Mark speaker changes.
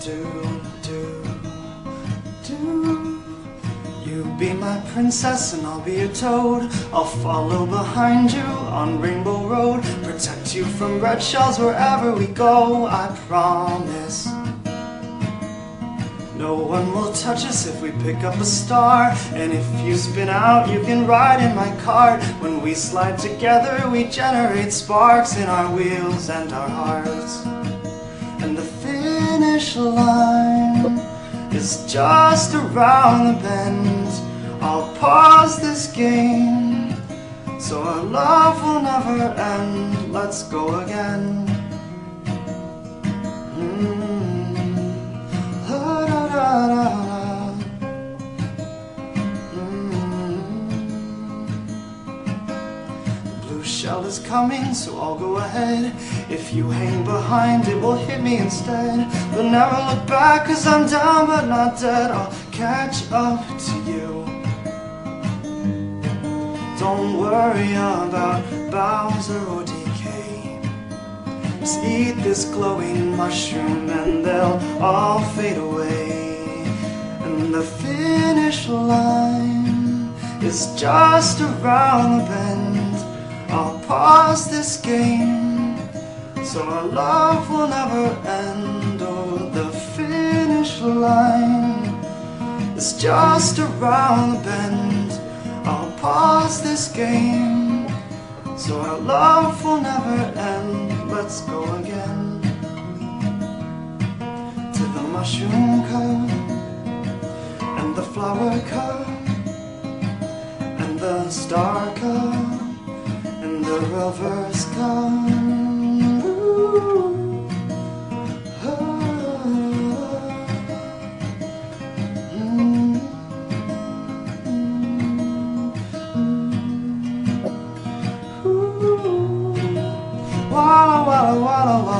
Speaker 1: do, do, do. You be my princess and I'll be a toad. I'll follow behind you on Rainbow Road. Protect you from red shells wherever we go, I promise. No one will touch us if we pick up a star. And if you spin out, you can ride in my cart. When we slide together, we generate sparks in our wheels and our hearts. Finish line is just around the bend. I'll pause this game so our love will never end. Let's go again. Shell is coming, so I'll go ahead. If you hang behind, it will hit me instead. But never look back, cause I'm down but not dead. I'll catch up to you. Don't worry about Bowser or DK. Just eat this glowing mushroom and they'll all fade away. And the finish line is just around the bend. I'll pause this game so our love will never end. Oh, the finish line is just around the bend. I'll pause this game so our love will never end. Let's go again to the mushroom cup and the flower cup and the star cup the reverse cup. Ooh. Ah. Mm. Ooh. Walla walla walla walla